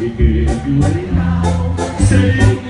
He gave you anyhow. Say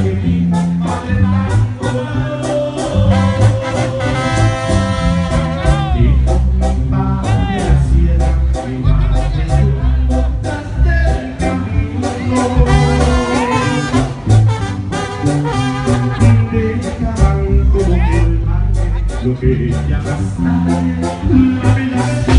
lo que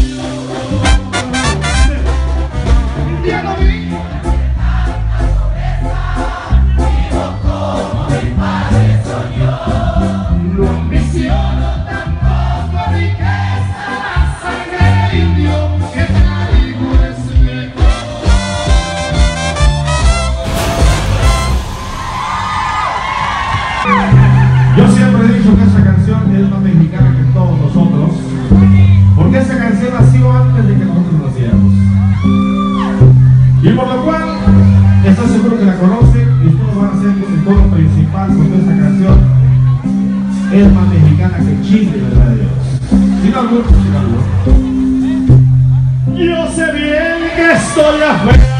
Yo sé bien que estoy afuera.